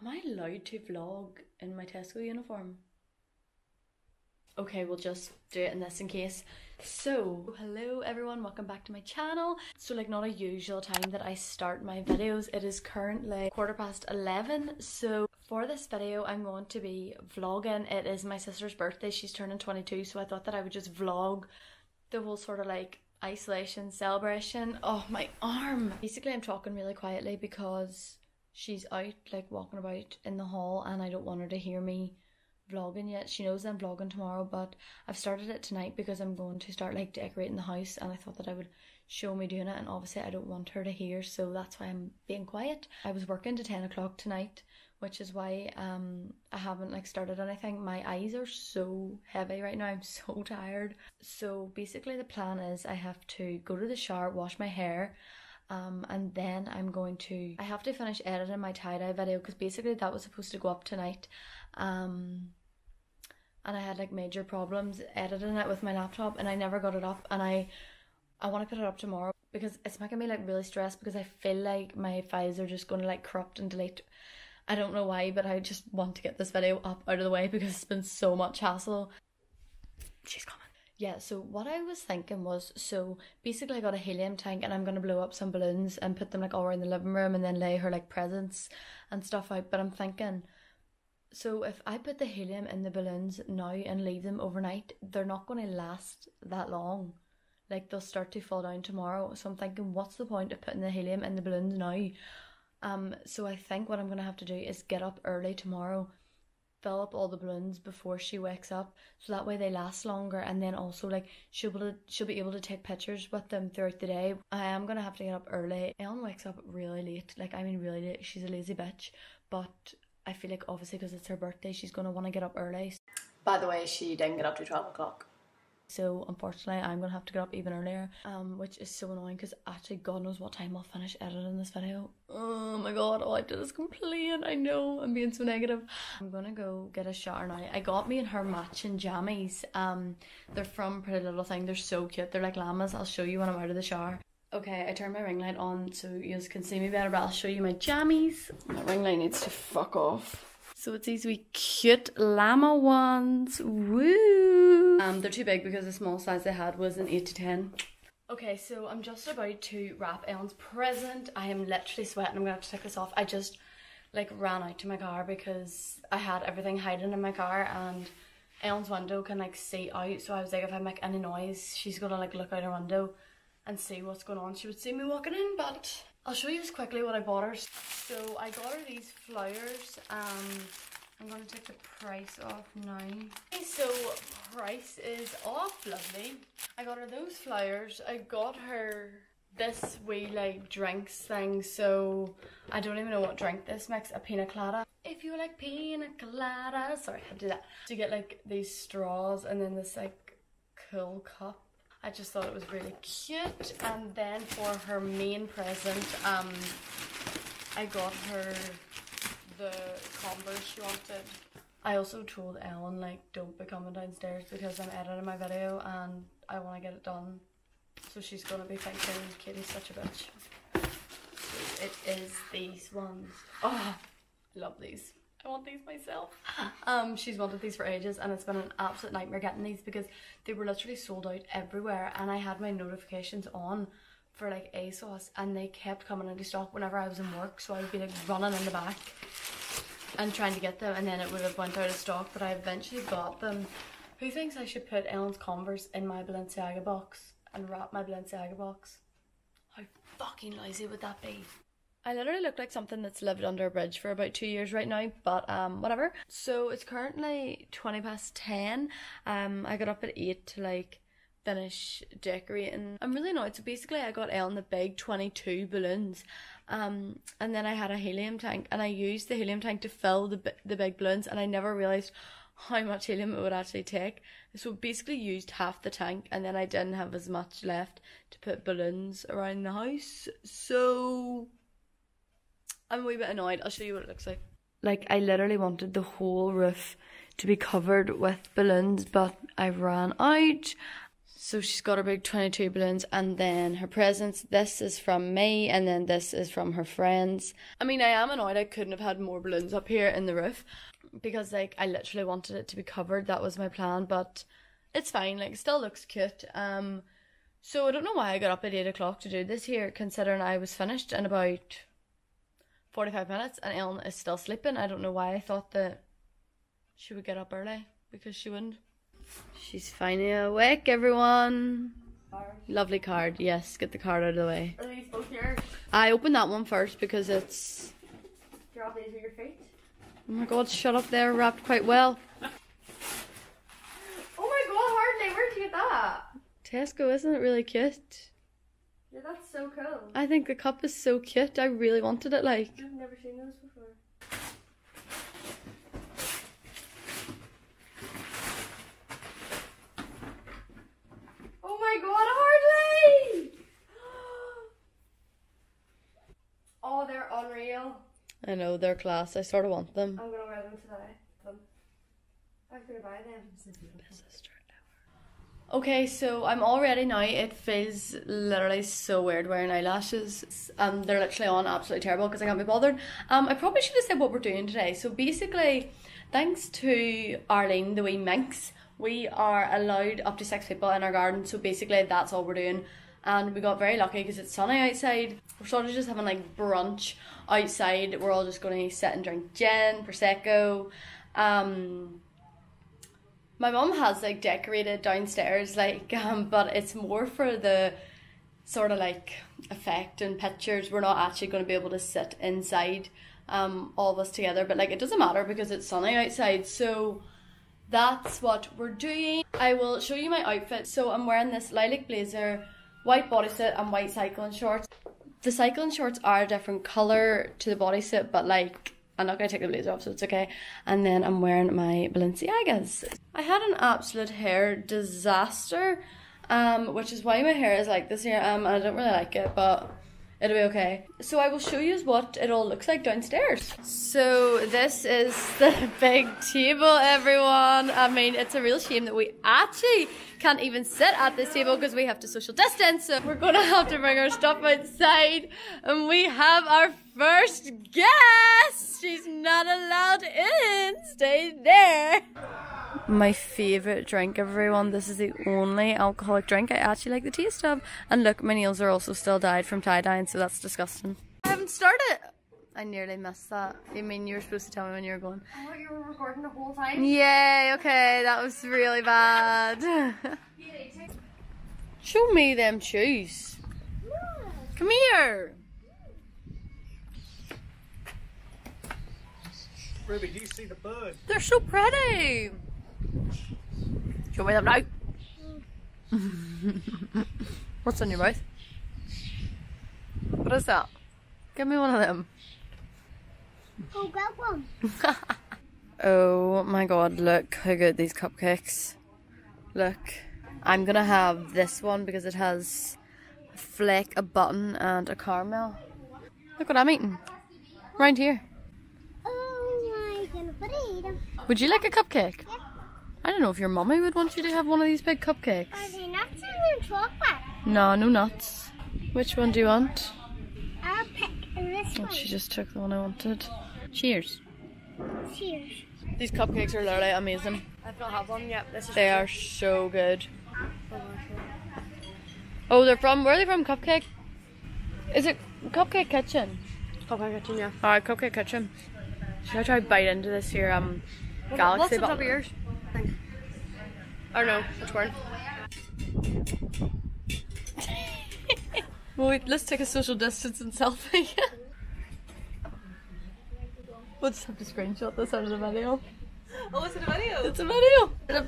Am I allowed to vlog in my Tesco uniform? Okay, we'll just do it in this in case. So, hello everyone, welcome back to my channel. So like not a usual time that I start my videos. It is currently quarter past 11. So for this video, I'm going to be vlogging. It is my sister's birthday. She's turning 22. So I thought that I would just vlog the whole sort of like isolation celebration. Oh, my arm. Basically, I'm talking really quietly because she's out like walking about in the hall and I don't want her to hear me vlogging yet. She knows I'm vlogging tomorrow, but I've started it tonight because I'm going to start like decorating the house and I thought that I would show me doing it and obviously I don't want her to hear so that's why I'm being quiet. I was working to 10 o'clock tonight which is why um I haven't like started anything. My eyes are so heavy right now. I'm so tired. So basically the plan is I have to go to the shower, wash my hair, um, and then I'm going to I have to finish editing my tie-dye video because basically that was supposed to go up tonight. Um and I had like major problems editing it with my laptop and I never got it up and I I want to put it up tomorrow because it's making me like really stressed because I feel like my files are just going to like corrupt and delete I don't know why, but I just want to get this video up out of the way because it's been so much hassle. She's coming. Yeah, so what I was thinking was so basically I got a helium tank and I'm gonna blow up some balloons and put them like all around the living room and then lay her like presents and stuff out. But I'm thinking so if I put the helium in the balloons now and leave them overnight, they're not gonna last that long. Like they'll start to fall down tomorrow. So I'm thinking what's the point of putting the helium in the balloons now? Um, so I think what I'm gonna have to do is get up early tomorrow, fill up all the balloons before she wakes up, so that way they last longer. And then also like she'll be she'll be able to take pictures with them throughout the day. I am gonna have to get up early. Ellen wakes up really late, like I mean really late. She's a lazy bitch, but I feel like obviously because it's her birthday, she's gonna want to get up early. By the way, she didn't get up to twelve o'clock. So unfortunately, I'm gonna have to get up even earlier, um, which is so annoying because actually, God knows what time I'll finish editing this video. Oh my God, all I did is complain. I know I'm being so negative. I'm gonna go get a shower now. I got me and her matching jammies. Um, they're from Pretty Little Thing. They're so cute. They're like llamas. I'll show you when I'm out of the shower. Okay, I turned my ring light on so you guys can see me better, but I'll show you my jammies. My ring light needs to fuck off. So it's these wee cute llama ones. Woo! Um, they're too big because the small size they had was an 8 to 10. Okay, so I'm just about to wrap Ellen's present. I am literally sweating. I'm gonna have to take this off. I just like ran out to my car because I had everything hiding in my car and Ellen's window can like see out. So I was like, if I make any noise, she's gonna like look out her window and see what's going on. She would see me walking in, but I'll show you just quickly what I bought her. So I got her these flowers. Um, I'm going to take the price off now. Okay, so price is off, lovely. I got her those flowers. I got her this wee like drinks thing. So I don't even know what drink this makes. A pina colada. If you like pina colada, sorry, I do that. To get like these straws and then this like cool cup I just thought it was really cute. And then for her main present, um, I got her the Converse she wanted. I also told Ellen, like, don't be coming downstairs because I'm editing my video and I want to get it done. So she's going to be thinking, Katie's such a bitch. So it is these ones. Oh, love these. I want these myself. Um, she's wanted these for ages and it's been an absolute nightmare getting these because they were literally sold out everywhere and I had my notifications on for like ASOS and they kept coming into stock whenever I was in work so I would be like running in the back and trying to get them and then it would have went out of stock but I eventually got them. Who thinks I should put Ellen's Converse in my Balenciaga box and wrap my Balenciaga box? How fucking lazy would that be? I literally look like something that's lived under a bridge for about two years right now, but um, whatever. So it's currently 20 past 10. Um, I got up at 8 to like finish decorating. I'm really annoyed. So basically, I got Ellen the big 22 balloons, um, and then I had a helium tank, and I used the helium tank to fill the the big balloons, and I never realized how much helium it would actually take. So basically used half the tank and then I didn't have as much left to put balloons around the house. So I'm a wee bit annoyed. I'll show you what it looks like. Like, I literally wanted the whole roof to be covered with balloons, but I ran out. So she's got her big 22 balloons, and then her presents. This is from me, and then this is from her friends. I mean, I am annoyed I couldn't have had more balloons up here in the roof because, like, I literally wanted it to be covered. That was my plan, but it's fine. Like, it still looks cute. Um, so I don't know why I got up at 8 o'clock to do this here, considering I was finished in about 45 minutes and Ellen is still sleeping. I don't know why I thought that she would get up early because she wouldn't. She's finally awake, everyone. Card. Lovely card. Yes, get the card out of the way. Are these both yours? I opened that one first because it's. Drop these with your feet. Oh my god, shut up there, wrapped quite well. Oh my god, hardly. Where'd you get that? Tesco, isn't it really cute? Yeah, that's so cool. I think the cup is so cute. I really wanted it, like. I've never seen those before. Oh my god, Hardly! oh, they're unreal. I know, they're class. I sort of want them. I'm gonna wear them today. Them. I'm gonna buy them. Okay, so I'm all ready now. It feels literally so weird wearing eyelashes. Um, they're literally on absolutely terrible because I can't be bothered. Um, I probably should have said what we're doing today. So basically, thanks to Arlene, the wee minx, we are allowed up to six people in our garden. So basically, that's all we're doing. And we got very lucky because it's sunny outside. We're sort of just having like brunch outside. We're all just going to sit and drink gin, prosecco. Um, my mom has like decorated downstairs like um but it's more for the sort of like effect and pictures. We're not actually going to be able to sit inside um all of us together but like it doesn't matter because it's sunny outside. So that's what we're doing. I will show you my outfit. So i'm wearing this lilac blazer white bodysuit and white cycling shorts. The cycling shorts are a different color to the bodysuit but like I'm not to take the blazer off, so it's okay. And then I'm wearing my Balenciagas. I had an absolute hair disaster, um, which is why my hair is like this here. Um, I don't really like it, but it'll be okay. So I will show you what it all looks like downstairs. So this is the big table, everyone. I mean, it's a real shame that we actually can't even sit at this table because we have to social distance. So we're gonna have to bring our stuff outside, and we have our first guest. She's not allowed in. Stay there. My favourite drink, everyone. This is the only alcoholic drink I actually like the taste of. And look, my nails are also still dyed from tie dyeing, so that's disgusting. I haven't started. I nearly missed that. You mean you were supposed to tell me when you were going? I thought you were recording the whole time. Yay, okay, that was really bad. Show me them shoes. Come here. Ruby, do you see the bird? They're so pretty. Show me them now. What's on your mouth? What is that? Give me one of them. Oh, got one. Oh my god, look how good these cupcakes. Look. I'm gonna have this one because it has a flake, a button, and a caramel. Look what I'm eating. Right here. Oh my goodness, Would you like a cupcake? I don't know if your mommy would want you to have one of these big cupcakes. Are they nuts in the chocolate? No, no nuts. Which one do you want? I'll pick this Oh, one. she just took the one I wanted. Cheers. Cheers. These cupcakes are literally amazing. I've not had one yet. This is They are so good. Oh, they're from, where are they from? Cupcake? Is it Cupcake Kitchen? Cupcake kitchen, yeah. Alright, Cupcake Kitchen. Should I try bite into this here, um, Galaxy What's on top of yours? Thanks. Or no, which one? Well, wait, let's take a social distance and selfie. we'll just have to screenshot this out of the video. Oh, is it a video? It's a video! It's a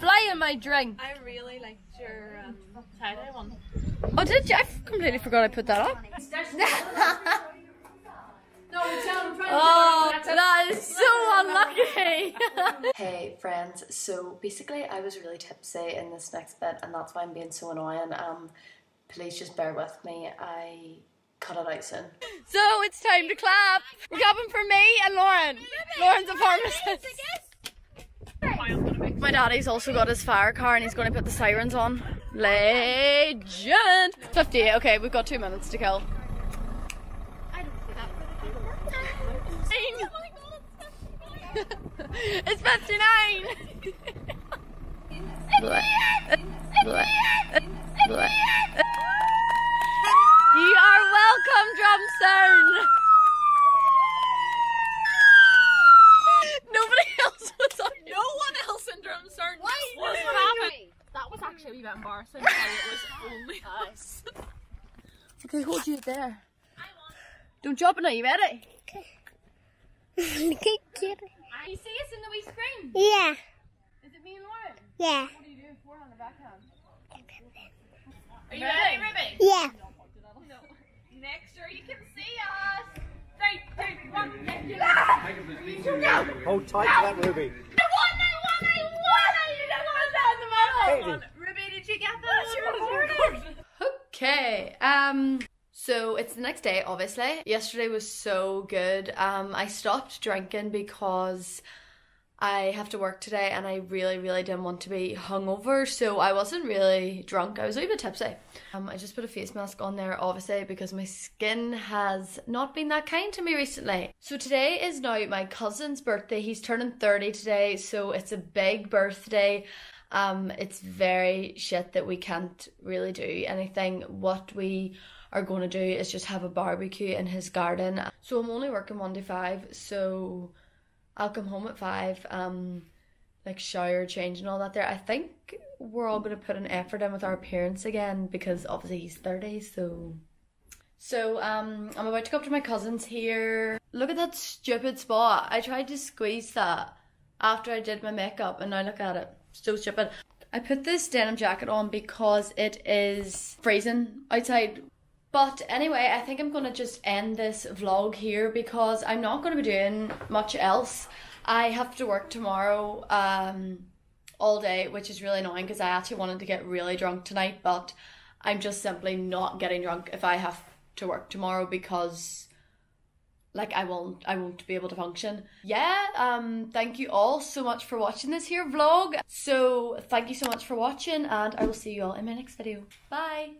fly in my drink! I really liked your um, tie-dye one. Oh, did you? I completely forgot I put that up. Oh, that is so unlucky. hey friends, so basically I was really tipsy in this next bit and that's why I'm being so annoying. Um, please just bear with me. I cut it out soon. So it's time to clap. We're clapping for me and Lauren. Lauren's a pharmacist. My daddy's also got his fire car and he's going to put the sirens on. Legend! 58, okay, we've got two minutes to kill. it's 59! Bleh. Bleh. Bleh. You are welcome, Drumstone! Nobody else was on No one else in Drumstone was what happened. That was actually a wee bit embarrassing. it was only us. Okay, hold you there. Don't jump in now, you ready? yeah. You see us in the wee screen? Yeah. Is it me and Lauren? Yeah. What are you doing? Forehand or backhand? Are you ready, Ruby? Yeah. Next year you can see us. Three, two, one. go! Hold tight to that Ruby. I won! I won! I won! You just won that in the Katie. Ruby, did you get that? Okay. Um. So it's the next day, obviously. Yesterday was so good. Um, I stopped drinking because I have to work today, and I really, really didn't want to be hungover. So I wasn't really drunk. I was a bit tipsy. Um, I just put a face mask on there, obviously, because my skin has not been that kind to me recently. So today is now my cousin's birthday. He's turning thirty today, so it's a big birthday. Um, it's very shit that we can't really do anything. What we are going to do is just have a barbecue in his garden. So I'm only working one to five, so I'll come home at five. Um, like shower, change, and all that. There, I think we're all going to put an effort in with our appearance again because obviously he's thirty, so. So um, I'm about to go up to my cousin's here. Look at that stupid spot. I tried to squeeze that after I did my makeup, and now look at it. So stupid. I put this denim jacket on because it is freezing outside. But anyway, I think I'm gonna just end this vlog here because I'm not gonna be doing much else. I have to work tomorrow um, all day, which is really annoying because I actually wanted to get really drunk tonight, but I'm just simply not getting drunk if I have to work tomorrow because like I won't I won't be able to function. Yeah, um thank you all so much for watching this here vlog. So thank you so much for watching and I will see you all in my next video. Bye.